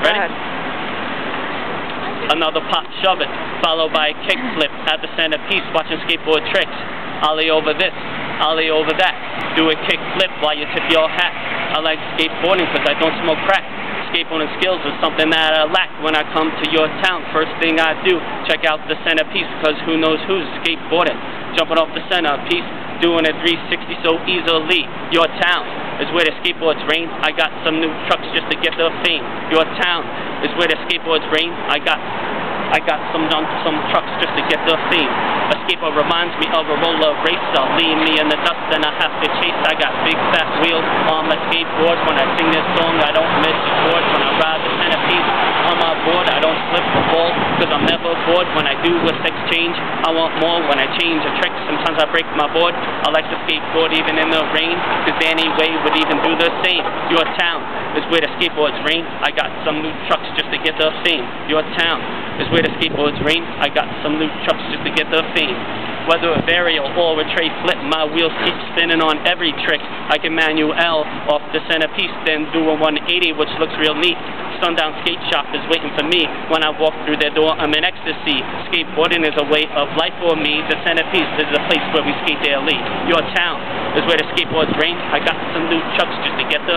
Ready? Another pop shove it, followed by a kick flip at the centerpiece, watching skateboard tricks. Ollie over this, ollie over that. Do a kick flip while you tip your hat. I like skateboarding because I don't smoke crack. Skateboarding skills is something that I lack when I come to your town. First thing I do, check out the centerpiece because who knows who's skateboarding. Jumping off the centerpiece, doing a 360 so easily. Your town is where the skateboards rain. I got some new trucks just to get the fame. Your town is where the skateboards rain. I got I got some some trucks just to get the fame. A skateboard reminds me of a roller racer. Leave me in the dust and I have to chase. I got big fat wheels on my skateboard. When I sing this song, I don't miss the chord. When I ride the centerpiece on my board, I don't slip the ball because I'm never bored. When I do a sex change, I want more. When I change a trick, sometimes I break my board. I like to skateboard even in the rain because Danny Way would even do the same. Your town is where the skateboards rain. I got some new trucks just to get the fame. Your town is where the skateboards rain. I got some new trucks just to get the fame. Whether a varial or a tre flip, my wheels keep spinning on every trick. I can manual off the centerpiece, then do a 180, which looks real neat. Sundown Skate Shop is waiting for me. When I walk through their door, I'm in ecstasy. Skateboarding is a way of life for me. The centerpiece is a place where we skate daily. Your town is where the skateboards rain. I got some new trucks just to get the.